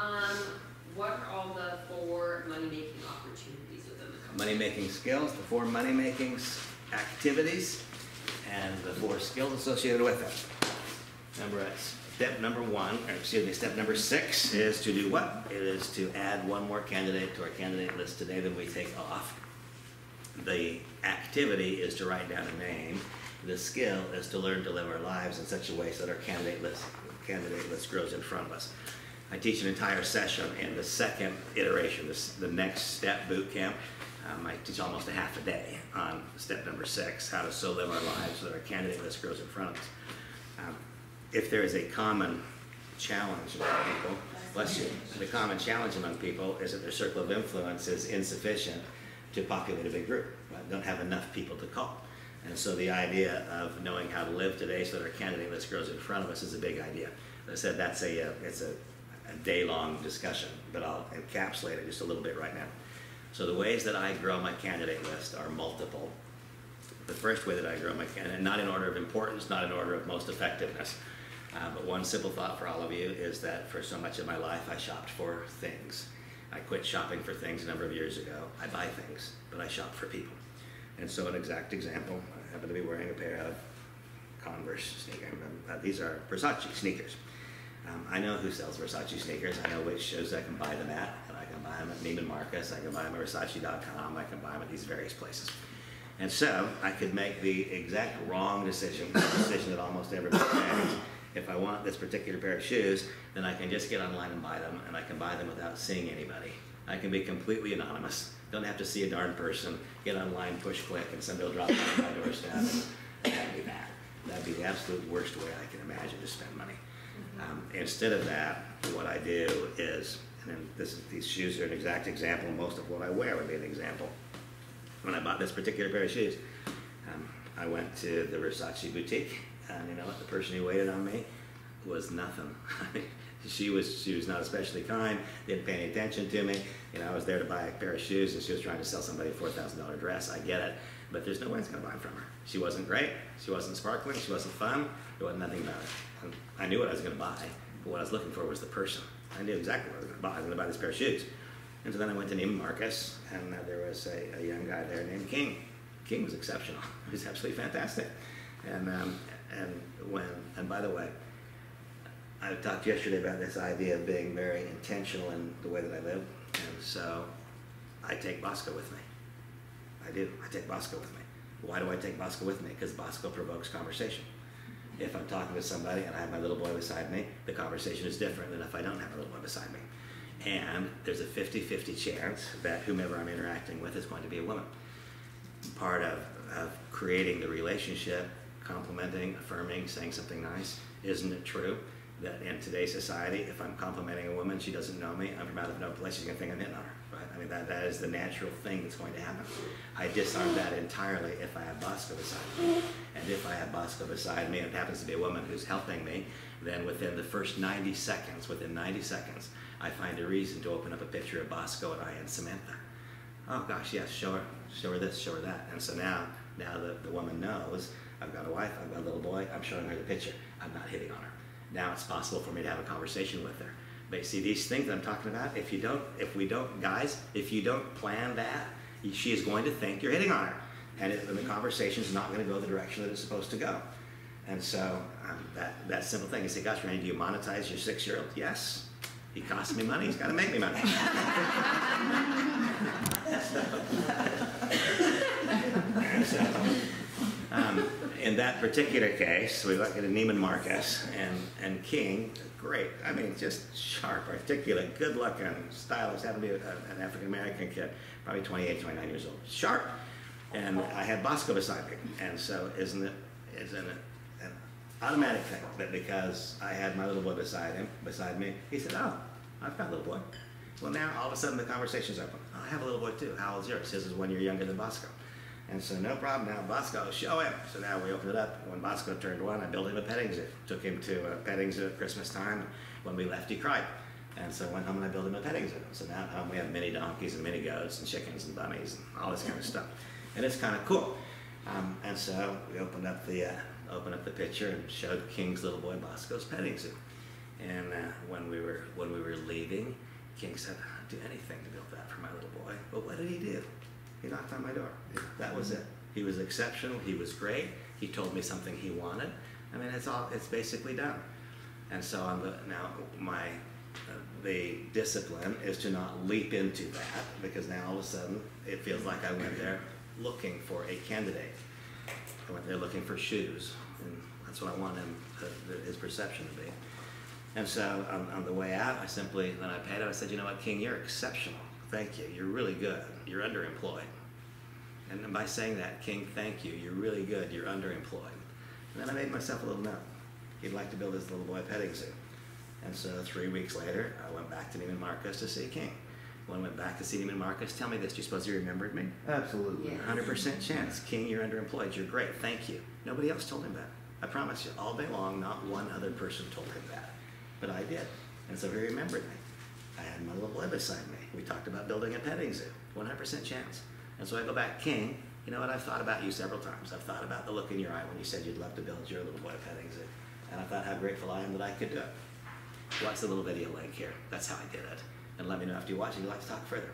Um, what are all the four money-making opportunities within the company? money-making skills, the four money-making activities, and the four skills associated with them. Number, step number one, or excuse me, step number six is to do what? It is to add one more candidate to our candidate list today than we take off. The activity is to write down a name. The skill is to learn to live our lives in such a way so that our candidate list, candidate list grows in front of us. I teach an entire session in the second iteration, this, the next step boot camp. Um, I teach almost a half a day on step number six, how to so live our lives so that our candidate list grows in front of us. Um, if there is a common challenge among people, bless you, the common challenge among people is that their circle of influence is insufficient to populate a big group, right? don't have enough people to call. And so the idea of knowing how to live today so that our candidate list grows in front of us is a big idea. As I said, that's a, uh, it's a, day-long discussion, but I'll encapsulate it just a little bit right now. So the ways that I grow my candidate list are multiple. The first way that I grow my candidate, and not in order of importance, not in order of most effectiveness, uh, but one simple thought for all of you is that for so much of my life I shopped for things. I quit shopping for things a number of years ago. I buy things, but I shop for people. And so an exact example, I happen to be wearing a pair of Converse sneakers. Uh, these are Versace sneakers. Um, I know who sells Versace sneakers. I know which shows I can buy them at, and I can buy them at Neiman Marcus. I can buy them at Versace.com. I can buy them at these various places. And so I could make the exact wrong decision, the decision that almost everybody makes. If I want this particular pair of shoes, then I can just get online and buy them, and I can buy them without seeing anybody. I can be completely anonymous. Don't have to see a darn person. Get online, push click, and somebody will drop it on my doorstep. And that'd be bad. That'd be the absolute worst way I can imagine to spend money. Um, instead of that, what I do is, and this these shoes are an exact example. Most of what I wear would be an example. When I bought this particular pair of shoes, um, I went to the Versace boutique, and you know what? The person who waited on me was nothing. she was she was not especially kind. Didn't pay any attention to me. You know, I was there to buy a pair of shoes, and she was trying to sell somebody a four thousand dollar dress. I get it, but there's no way I was going to buy from her. She wasn't great. She wasn't sparkling. She wasn't fun. There wasn't nothing about it. I knew what I was going to buy, but what I was looking for was the person. I knew exactly what I was going to buy. I was going to buy this pair of shoes. And so then I went to Neiman Marcus, and uh, there was a, a young guy there named King. King was exceptional. He was absolutely fantastic. And um, and when and by the way, I talked yesterday about this idea of being very intentional in the way that I live, and so I take Bosco with me. I do. I take Bosco with me. Why do I take Bosco with me? Because Bosco provokes conversation. If I'm talking to somebody and I have my little boy beside me, the conversation is different than if I don't have a little boy beside me. And there's a 50-50 chance that whomever I'm interacting with is going to be a woman. Part of, of creating the relationship, complimenting, affirming, saying something nice, isn't it true that in today's society, if I'm complimenting a woman, she doesn't know me, I'm from out of no place, she's gonna think I'm hitting on her? I mean, that, that is the natural thing that's going to happen. I disarm that entirely if I have Bosco beside me. And if I have Bosco beside me, and it happens to be a woman who's helping me, then within the first 90 seconds, within 90 seconds, I find a reason to open up a picture of Bosco and I and Samantha. Oh gosh, yes, show her, show her this, show her that. And so now, now the, the woman knows I've got a wife, I've got a little boy, I'm showing her the picture. I'm not hitting on her. Now it's possible for me to have a conversation with her. But see, these things that I'm talking about, if you don't, if we don't, guys, if you don't plan that, she is going to think you're hitting on her. And, it, and the conversation is not going to go the direction that it's supposed to go. And so um, that, that simple thing, you say, gosh, Randy, do you monetize your six-year-old? Yes. He costs me money, he's got to make me money. so, um, in that particular case, we look at Neiman Marcus and, and King, great. I mean, just sharp, articulate, good looking, stylish. Happened to be an African American kid, probably 28, 29 years old. Sharp. And I had Bosco beside me. And so, isn't it, isn't it an automatic thing that because I had my little boy beside him, beside me, he said, Oh, I've got a little boy. Well, now all of a sudden the conversation's open. Oh, I have a little boy too. How old's yours? His is one year younger than Bosco. And so no problem now, Bosco, show him. So now we opened it up. When Bosco turned one, I built him a petting zoo. Took him to a petting zoo at Christmas time. When we left, he cried. And so I went home and I built him a petting zoo. So now at home we have mini donkeys and mini goats and chickens and bunnies and all this kind of stuff. And it's kind of cool. Um, and so we opened up the uh, opened up the picture and showed King's little boy Bosco's petting zoo. And uh, when we were when we were leaving. King said, I'd do anything to build that for my little boy. But what did he do? He knocked on my door. That was it. He was exceptional. He was great. He told me something he wanted. I mean, it's all, it's basically done. And so on the, now my, uh, the discipline is to not leap into that because now all of a sudden it feels like I went there looking for a candidate. I went there looking for shoes and that's what I want him, uh, his perception to be. And so on, on the way out, I simply, then I paid him, I said, you know what, King, you're exceptional. Thank you. You're really good. You're underemployed. And then by saying that, King, thank you. You're really good. You're underemployed. And then I made myself a little note. He'd like to build his little boy petting zoo. And so three weeks later, I went back to Neiman Marcus to see King. When I went back to see Neiman Marcus, tell me this, do you suppose he remembered me? Absolutely. Yeah. 100% chance. King, you're underemployed. You're great. Thank you. Nobody else told him that. I promise you, all day long, not one other person told him that. But I did. And so he remembered me. I had my little boy beside me. We talked about building a petting zoo. 100% chance. And so I go back, King, you know what? I've thought about you several times. I've thought about the look in your eye when you said you'd love to build your little boy a petting zoo. And I thought how grateful I am that I could do it. Watch the little video link here. That's how I did it. And let me know after you watch it, you'd like to talk further.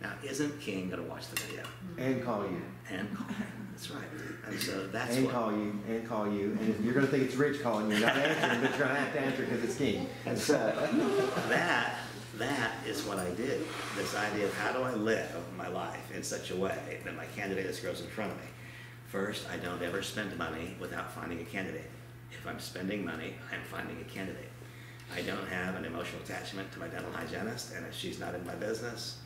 Now, isn't King going to watch the video? Mm-hmm. And call you. And call. That's right. And so that's and what. call you. And call you. And you're going to think it's Rich calling you, You're not answering, but you're going to have to answer because it's King. And so that that is what I did. This idea of how do I live my life in such a way that my candidate just grows in front of me. First, I don't ever spend money without finding a candidate. If I'm spending money, I'm finding a candidate. I don't have an emotional attachment to my dental hygienist, and if she's not in my business,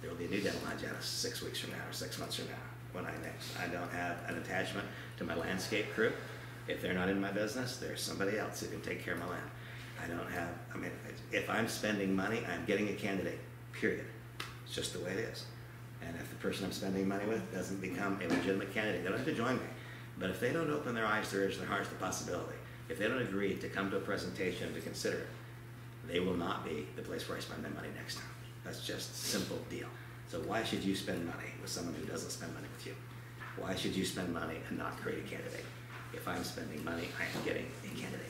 there will be a new dental hygienist six weeks from now or six months from now when I next. I don't have an attachment to my landscape crew. If they're not in my business, there's somebody else who can take care of my land. I don't have, I mean, if I'm spending money, I'm getting a candidate, period. It's just the way it is. And if the person I'm spending money with doesn't become a legitimate candidate, they don't have to join me. But if they don't open their eyes, their ears, their hearts to possibility, if they don't agree to come to a presentation to consider it, they will not be the place where I spend my money next time. That's just simple deal. So why should you spend money with someone who doesn't spend money with you? Why should you spend money and not create a candidate? If I'm spending money, I am getting a candidate.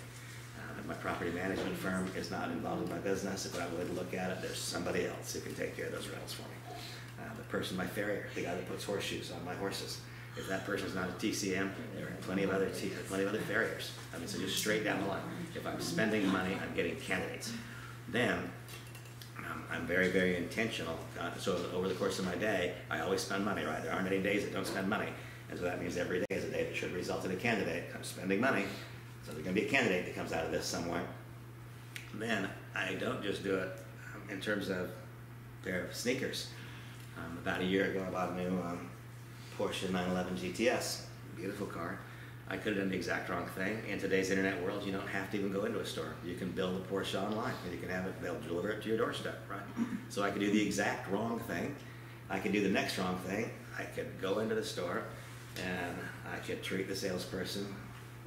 My property management firm is not involved in my business, if I would look at it, there's somebody else who can take care of those rentals for me. Uh, the person, my farrier, the guy that puts horseshoes on my horses. If that person's not a TCM, there are plenty of other T, plenty of other farriers. I mean, so just straight down the line. If I'm spending money, I'm getting candidates. Then um, I'm very, very intentional. Uh, so over the course of my day, I always spend money, right? There aren't any days that don't spend money. And so that means every day is a day that should result in a candidate. I'm spending money. So there's going to be a candidate that comes out of this somewhere. Then I don't just do it um, in terms of pair of sneakers. Um, about a year ago, I bought a new um, Porsche 911 GTS. Beautiful car. I could have done the exact wrong thing. In today's internet world, you don't have to even go into a store. You can build a Porsche online, and you can have it. They'll deliver it to your doorstep, right? So I could do the exact wrong thing. I could do the next wrong thing. I could go into the store, and I could treat the salesperson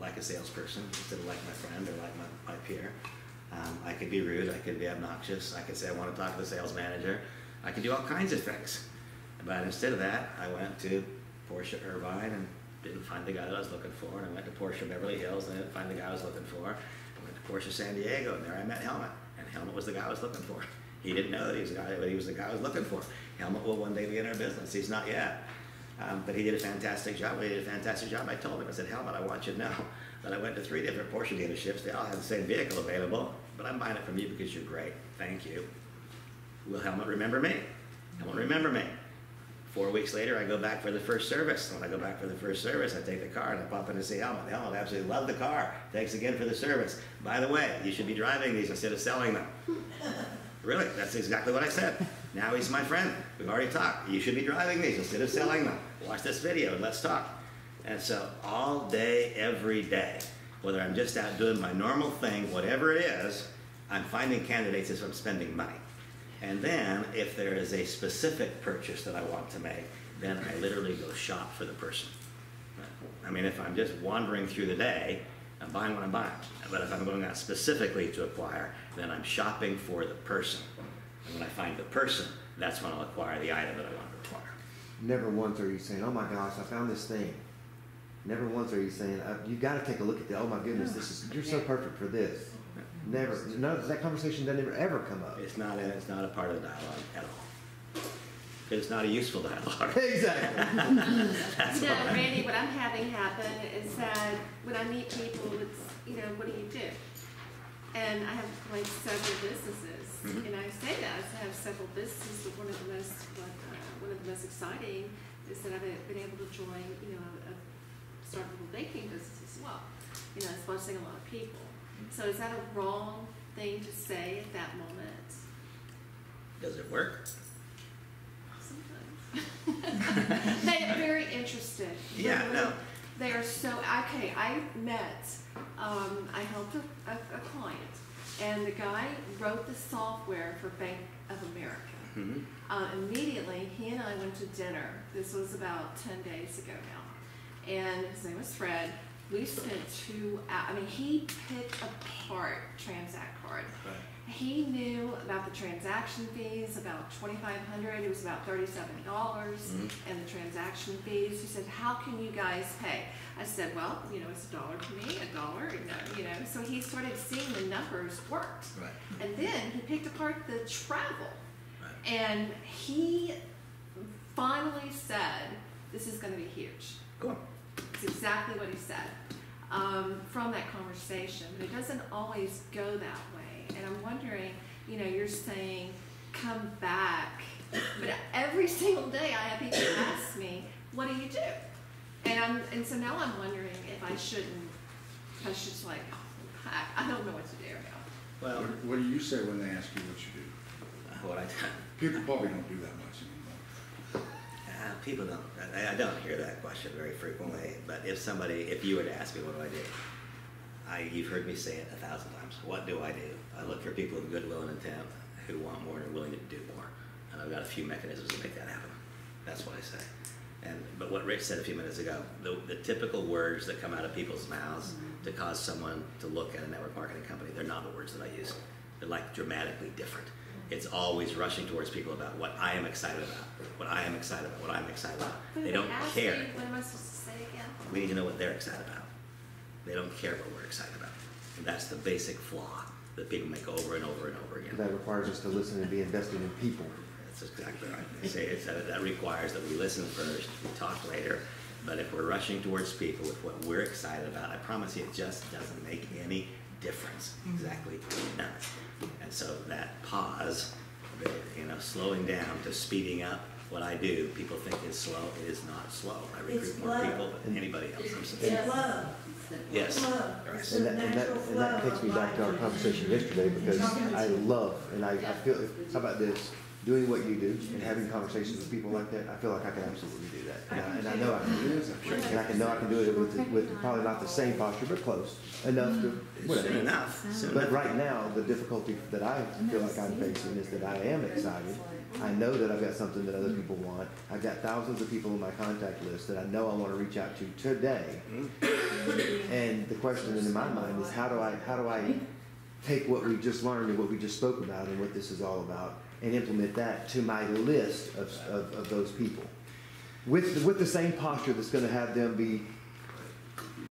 like a salesperson instead of like my friend or like my, my peer. Um, I could be rude. I could be obnoxious. I could say I want to talk to the sales manager. I could do all kinds of things. But instead of that, I went to Porsche Irvine and didn't find the guy that I was looking for. And I went to Porsche Beverly Hills and I didn't find the guy I was looking for. I went to Porsche San Diego and there I met Helmut. And Helmut was the guy I was looking for. He didn't know that he was the guy, but he was the guy I was looking for. Helmut will one day be in our business. He's not yet. Um, but he did a fantastic job. He did a fantastic job, I told him, I said, Helmut, I want you to know that I went to three different Porsche dealerships. They all had the same vehicle available, but I'm buying it from you because you're great. Thank you. Will Helmut remember me? Helmut remember me. Four weeks later, I go back for the first service. When I go back for the first service, I take the car and I pop in to see Helmut. Helmut absolutely loved the car. Thanks again for the service. By the way, you should be driving these instead of selling them. really, that's exactly what I said. Now he's my friend. We've already talked. You should be driving these instead of selling them. Watch this video and let's talk. And so all day, every day, whether I'm just out doing my normal thing, whatever it is, I'm finding candidates as I'm spending money. And then, if there is a specific purchase that I want to make, then I literally go shop for the person. I mean, if I'm just wandering through the day, I'm buying what I'm buying. But if I'm going out specifically to acquire, then I'm shopping for the person. And when I find the person, that's when I'll acquire the item that I want to acquire. Never once are you saying, "Oh my gosh, I found this thing." Never once are you saying, uh, you've got to take a look at that." Oh my goodness, this is you're so perfect for this. Never, no, that conversation doesn't ever, ever come up. It's not, a- it's not a part of the dialogue at all. Because it's not a useful dialogue. Exactly. That's You know, why. Randy, what I'm having happen is that when I meet people, it's, you know, what do you do? And I have like several businesses, Mhm. and I say that, I have several businesses, but one of the most, like, uh, one of the most exciting is that I've been able to join, you know, a, start a little baking business as well. You know, it's blessing a lot of people. So is that a wrong thing to say at that moment? Does it work? Sometimes. they are very interested. Yeah, no. They are so okay. I met. Um, I helped a, a, a client, and the guy wrote the software for Bank of America. Mhm. Uh, immediately, he and I went to dinner. This was about ten days ago now, and his name was Fred. We spent two. hou- I mean, he picked apart Transact Card. Right. He knew about the transaction fees, about twenty-five hundred, it was about thirty-seven dollars, Mhm. and the transaction fees. He said, how can you guys pay? I said, well, you know, it's a dollar to me, a dollar, you know, so he started seeing the numbers worked. Right, And then he picked apart the travel, right. and he finally said, this is gonna be huge. Cool. It's exactly what he said um, from that conversation. But it doesn't always go that way. And I'm wondering, you know, you're saying come back, but every single day I have people ask me, "What do you do?" And I'm and so now I'm wondering if I shouldn't. if I should just like, oh, heck, I don't know what to do now. Well, What, what do you say when they ask you what you do? what I, do? People probably don't do that much anymore. Uh, people don't, I, I don't hear that question very frequently, but if somebody, if you were to ask me, what do I do? I, you've heard me say it a thousand times. What do I do? I look for people of goodwill and intent who want more and are willing to do more. And I've got a few mechanisms to make that happen. That's what I say. And, but what Rich said a few minutes ago, the, the typical words that come out of people's mouths to cause someone to look at a network marketing company, they're not the words that I use. They're like dramatically different. It's always rushing towards people about what I am excited about, what I am excited about, what I'm excited about. They don't care. Me, what am I supposed to say again? We need to know what they're excited about. They don't care what we're excited about. And that's the basic flaw that people make over and over and over again. That requires us to listen and be invested in people. That's exactly right. They say it's, that, that requires that we listen first, we talk later. But if we're rushing towards people with what we're excited about, I promise you, it just doesn't make any difference. Mm-hmm. Exactly none. And so that pause, you know, slowing down to speeding up what I do, people think is slow. It is not slow. I recruit It's more flow. people than anybody else. It's flow. Yes. Flow. Right. It's And that, and that, natural and that takes me of back to our life. conversation yesterday because I love, and I, I feel, how about this? Doing what you do and having conversations with people like that, I feel like I can absolutely do that. And I, and I know I can do it. And I can know I can do it with, with probably not the same posture, but close enough to, mm-hmm. Soon whatever. enough. But right now, the difficulty that I feel like I'm facing is that I am excited. I know that I've got something that other people want. I've got thousands of people in my contact list that I know I want to reach out to today. Mm-hmm. And the question in my mind is how do I how do I take what we just learned and what we just spoke about and what this is all about and implement that to my list of, of, of those people. With with the same posture that's going to have them be